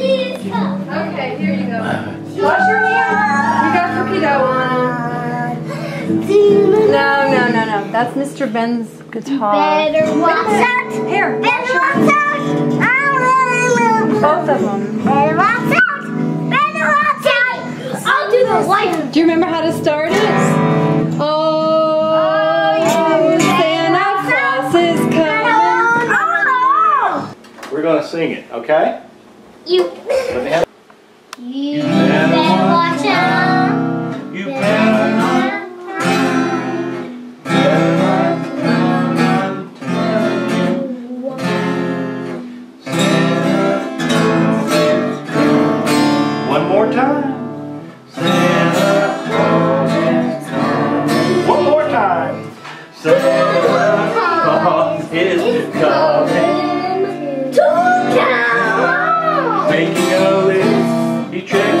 Okay, here you go. Wash your hands. You got cookie dough on them. No, no, no, no. That's Mr. Ben's guitar. Better watch out. Here, Better watch out. Ah, both of them. Better watch out. Better watch out. I'll do the light. Do you remember how to start it? Oh, Santa Claus is coming. Oh, We're gonna sing it, okay? You. Let me have. You better watch out. You better not. One more time. Santa Claus is coming. One more time. Santa Claus is coming. To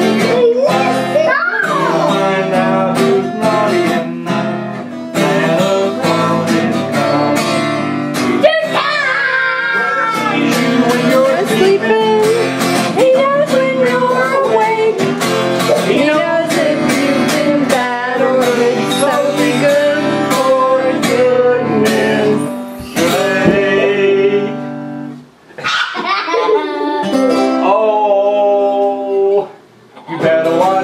pedal